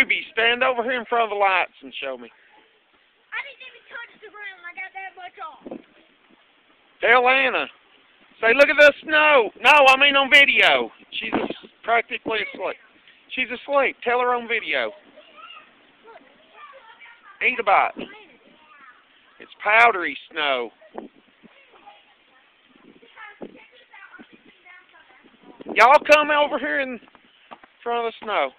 Ruby, stand over here in front of the lights and show me. I didn't even touch the ground. I got that much off. Tell Anna. Say, look at the snow. No, I mean on video. She's practically asleep. She's asleep. Tell her on video. Eat a bite. It's powdery snow. Y'all come over here in front of the snow.